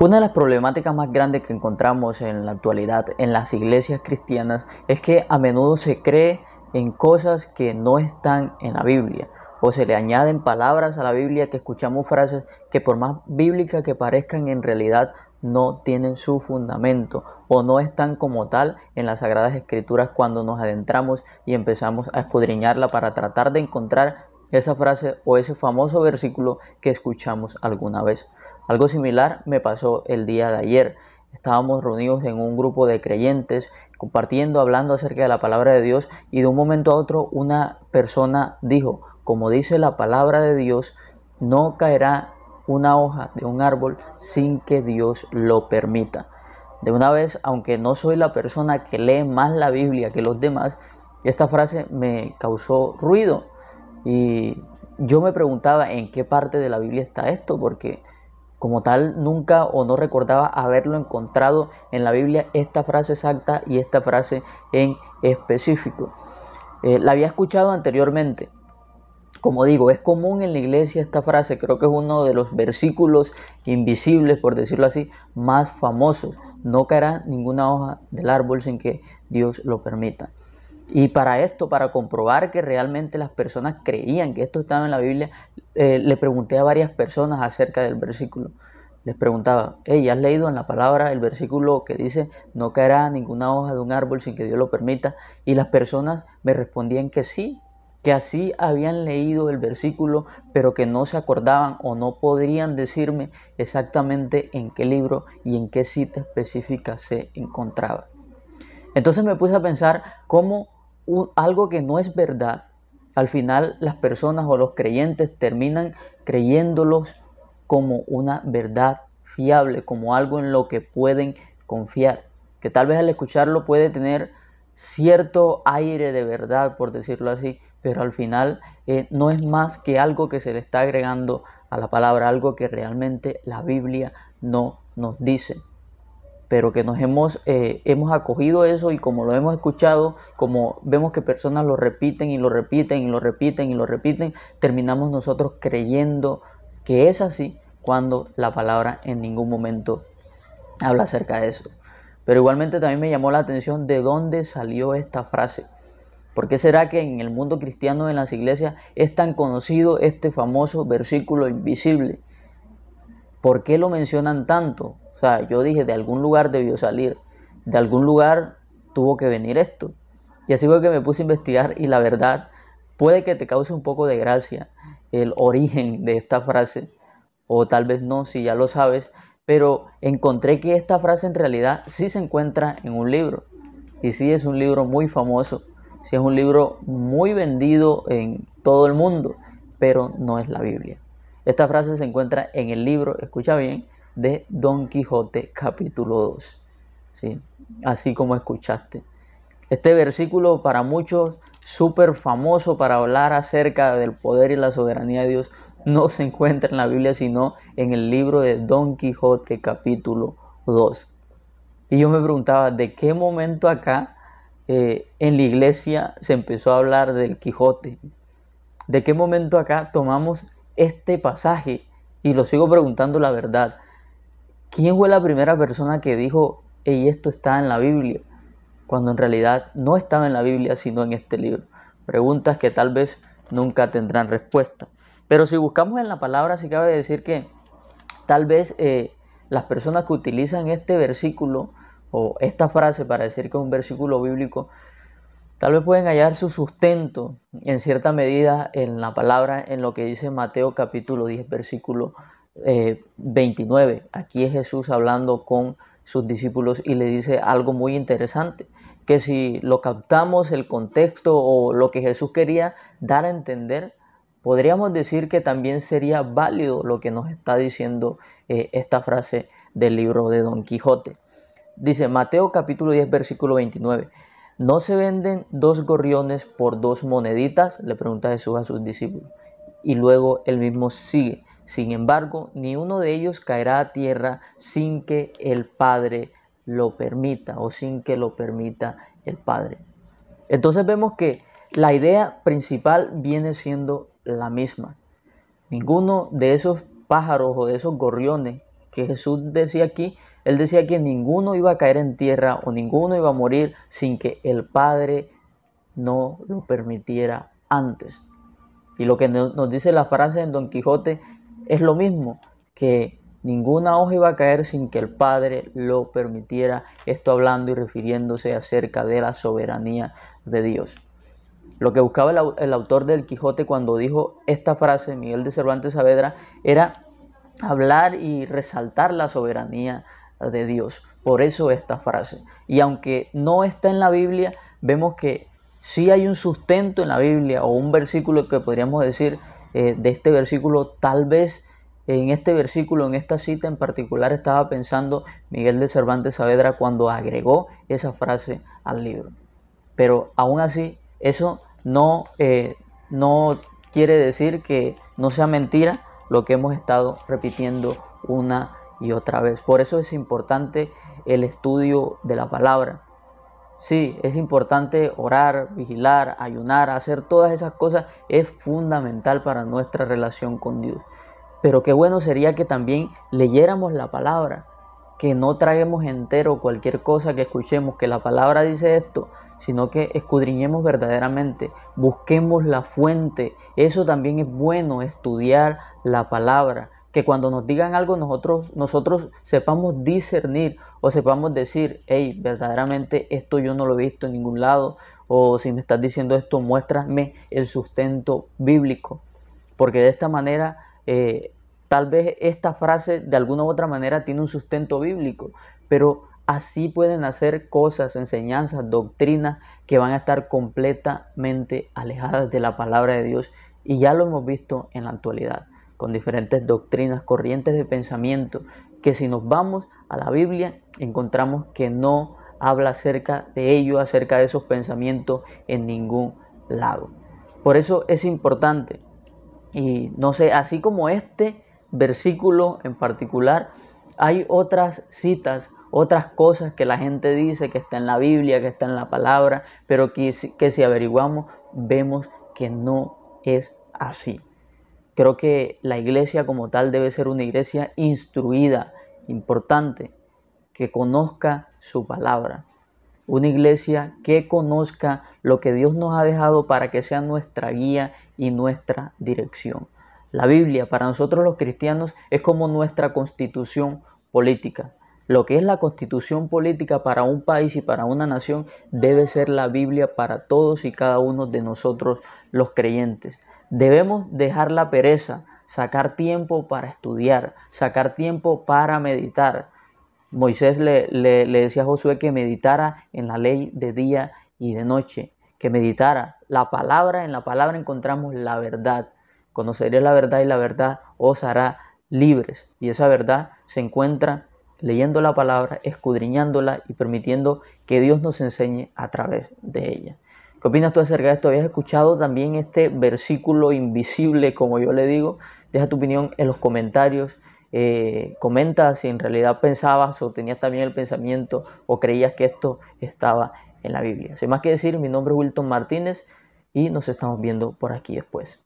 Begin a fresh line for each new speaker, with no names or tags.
Una de las problemáticas más grandes que encontramos en la actualidad en las iglesias cristianas es que a menudo se cree en cosas que no están en la Biblia o se le añaden palabras a la Biblia que escuchamos frases que por más bíblicas que parezcan en realidad no tienen su fundamento o no están como tal en las sagradas escrituras cuando nos adentramos y empezamos a escudriñarla para tratar de encontrar esa frase o ese famoso versículo que escuchamos alguna vez. Algo similar me pasó el día de ayer. Estábamos reunidos en un grupo de creyentes compartiendo, hablando acerca de la palabra de Dios y de un momento a otro una persona dijo, como dice la palabra de Dios, no caerá una hoja de un árbol sin que Dios lo permita. De una vez, aunque no soy la persona que lee más la Biblia que los demás, esta frase me causó ruido y yo me preguntaba en qué parte de la Biblia está esto, porque como tal nunca o no recordaba haberlo encontrado en la Biblia esta frase exacta y esta frase en específico. Eh, la había escuchado anteriormente. Como digo, es común en la iglesia esta frase, creo que es uno de los versículos invisibles, por decirlo así, más famosos. No caerá ninguna hoja del árbol sin que Dios lo permita. Y para esto, para comprobar que realmente las personas creían que esto estaba en la Biblia, eh, le pregunté a varias personas acerca del versículo. Les preguntaba, hey, ¿has leído en la palabra el versículo que dice, no caerá ninguna hoja de un árbol sin que Dios lo permita? Y las personas me respondían que sí, que así habían leído el versículo, pero que no se acordaban o no podrían decirme exactamente en qué libro y en qué cita específica se encontraba. Entonces me puse a pensar cómo algo que no es verdad, al final las personas o los creyentes terminan creyéndolos como una verdad fiable, como algo en lo que pueden confiar, que tal vez al escucharlo puede tener cierto aire de verdad, por decirlo así, pero al final eh, no es más que algo que se le está agregando a la palabra, algo que realmente la Biblia no nos dice pero que nos hemos, eh, hemos acogido eso y como lo hemos escuchado, como vemos que personas lo repiten y lo repiten y lo repiten y lo repiten, terminamos nosotros creyendo que es así cuando la palabra en ningún momento habla acerca de eso. Pero igualmente también me llamó la atención de dónde salió esta frase. ¿Por qué será que en el mundo cristiano, en las iglesias, es tan conocido este famoso versículo invisible? ¿Por qué lo mencionan tanto? O sea, yo dije, de algún lugar debió salir, de algún lugar tuvo que venir esto. Y así fue que me puse a investigar y la verdad puede que te cause un poco de gracia el origen de esta frase, o tal vez no, si ya lo sabes, pero encontré que esta frase en realidad sí se encuentra en un libro. Y sí es un libro muy famoso, sí es un libro muy vendido en todo el mundo, pero no es la Biblia. Esta frase se encuentra en el libro, escucha bien, de Don Quijote capítulo 2. ¿sí? Así como escuchaste. Este versículo para muchos súper famoso para hablar acerca del poder y la soberanía de Dios no se encuentra en la Biblia sino en el libro de Don Quijote capítulo 2. Y yo me preguntaba, ¿de qué momento acá eh, en la iglesia se empezó a hablar del Quijote? ¿De qué momento acá tomamos este pasaje? Y lo sigo preguntando la verdad. ¿Quién fue la primera persona que dijo, y esto está en la Biblia? Cuando en realidad no estaba en la Biblia, sino en este libro. Preguntas que tal vez nunca tendrán respuesta. Pero si buscamos en la palabra, sí cabe decir que tal vez eh, las personas que utilizan este versículo o esta frase para decir que es un versículo bíblico, tal vez pueden hallar su sustento en cierta medida en la palabra, en lo que dice Mateo capítulo 10, versículo 29. Eh, Aquí es Jesús hablando con sus discípulos y le dice algo muy interesante, que si lo captamos el contexto o lo que Jesús quería dar a entender, podríamos decir que también sería válido lo que nos está diciendo eh, esta frase del libro de Don Quijote. Dice Mateo capítulo 10 versículo 29. ¿No se venden dos gorriones por dos moneditas? Le pregunta Jesús a sus discípulos. Y luego él mismo sigue. Sin embargo, ni uno de ellos caerá a tierra sin que el Padre lo permita o sin que lo permita el Padre. Entonces vemos que la idea principal viene siendo la misma. Ninguno de esos pájaros o de esos gorriones que Jesús decía aquí, él decía que ninguno iba a caer en tierra o ninguno iba a morir sin que el Padre no lo permitiera antes. Y lo que nos dice la frase en Don Quijote es lo mismo, que ninguna hoja iba a caer sin que el Padre lo permitiera, esto hablando y refiriéndose acerca de la soberanía de Dios. Lo que buscaba el, autor del Quijote cuando dijo esta frase, Miguel de Cervantes Saavedra, era hablar y resaltar la soberanía de Dios. Por eso esta frase. Y aunque no está en la Biblia, vemos que sí hay un sustento en la Biblia o un versículo que podríamos decir eh, de este versículo, tal vez en este versículo, en esta cita en particular, estaba pensando Miguel de Cervantes Saavedra cuando agregó esa frase al libro. Pero aún así, eso no, eh, no quiere decir que no sea mentira lo que hemos estado repitiendo una y otra vez. Por eso es importante el estudio de la palabra. Sí, es importante orar, vigilar, ayunar, hacer todas esas cosas. Es fundamental para nuestra relación con Dios. Pero qué bueno sería que también leyéramos la palabra, que no traguemos entero cualquier cosa que escuchemos, que la palabra dice esto, sino que escudriñemos verdaderamente, busquemos la fuente. Eso también es bueno, estudiar la palabra, que cuando nos digan algo nosotros, nosotros sepamos discernir o sepamos decir, hey, verdaderamente esto yo no lo he visto en ningún lado, o si me estás diciendo esto, muéstrame el sustento bíblico, porque de esta manera eh, tal vez esta frase de alguna u otra manera tiene un sustento bíblico, pero así pueden hacer cosas, enseñanzas, doctrinas que van a estar completamente alejadas de la palabra de Dios y ya lo hemos visto en la actualidad con diferentes doctrinas, corrientes de pensamiento, que si nos vamos a la Biblia encontramos que no habla acerca de ello, acerca de esos pensamientos en ningún lado. Por eso es importante, y no sé, así como este versículo en particular, hay otras citas, otras cosas que la gente dice que está en la Biblia, que está en la palabra, pero que, que si averiguamos vemos que no es así. Creo que la iglesia como tal debe ser una iglesia instruida, importante, que conozca su palabra. Una iglesia que conozca lo que Dios nos ha dejado para que sea nuestra guía y nuestra dirección. La Biblia para nosotros los cristianos es como nuestra constitución política. Lo que es la constitución política para un país y para una nación debe ser la Biblia para todos y cada uno de nosotros los creyentes. Debemos dejar la pereza, sacar tiempo para estudiar, sacar tiempo para meditar. Moisés le, le, decía a Josué que meditara en la ley de día y de noche, que meditara la palabra, en la palabra encontramos la verdad. Conoceré la verdad y la verdad os hará libres. Y esa verdad se encuentra leyendo la palabra, escudriñándola y permitiendo que Dios nos enseñe a través de ella. ¿Qué opinas tú acerca de esto? ¿Habías escuchado también este versículo invisible, como yo le digo? Deja tu opinión en los comentarios. Eh, comenta si en realidad pensabas o tenías también el pensamiento o creías que esto estaba en la Biblia. Sin más que decir, mi nombre es Wilton Martínez y nos estamos viendo por aquí después.